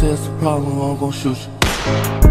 say it's a problem, I'm gon' shoot you.